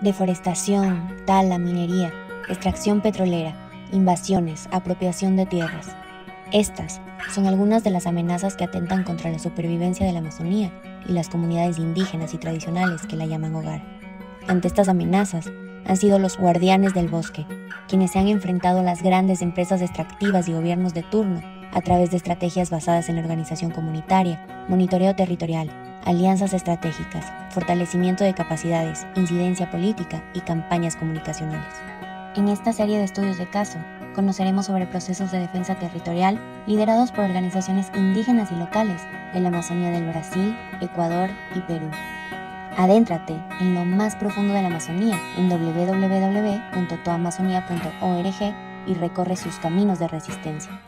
Deforestación, tala, minería, extracción petrolera, invasiones, apropiación de tierras. Estas son algunas de las amenazas que atentan contra la supervivencia de la Amazonía y las comunidades indígenas y tradicionales que la llaman hogar. Ante estas amenazas, han sido los guardianes del bosque, quienes se han enfrentado a las grandes empresas extractivas y gobiernos de turno a través de estrategias basadas en organización comunitaria, monitoreo territorial, alianzas estratégicas, fortalecimiento de capacidades, incidencia política y campañas comunicacionales. En esta serie de estudios de caso, conoceremos sobre procesos de defensa territorial liderados por organizaciones indígenas y locales de la Amazonía del Brasil, Ecuador y Perú. Adéntrate en lo más profundo de la Amazonía en www.toamazonia.org y recorre sus caminos de resistencia.